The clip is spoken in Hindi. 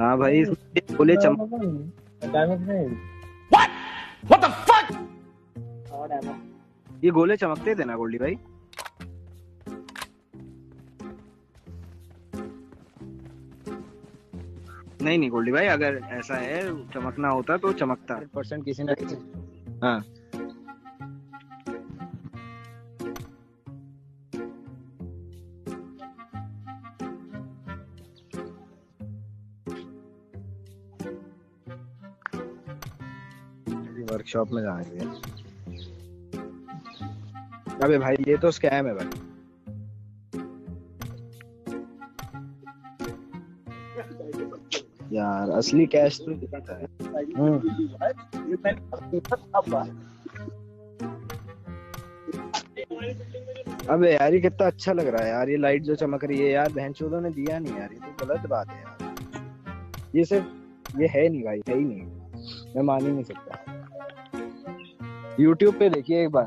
हाँ भाई इसमें गोले चमक डैमेज नहीं। और डैमेज ये गोले चमकते थे ना गोल्डी भाई? नहीं नहीं गोल्डी भाई अगर ऐसा है चमकना होता तो चमकता। परसेंट किसी ना किसी हाँ। वर्कशॉप में जाना चाहिए अबे भाई ये तो स्कैम है भाई। यार असली कैश तो दिखता है। अबे यार ये कितना अच्छा लग रहा है यार। ये लाइट जो चमक रही है यार बहन चोदों ने दिया नहीं यार ये तो गलत बात है यार। ये सिर्फ़ ये है नहीं भाई है ही नहीं। मैं मान ही नहीं सकता। यूट्यूब पे देखिए एक बार।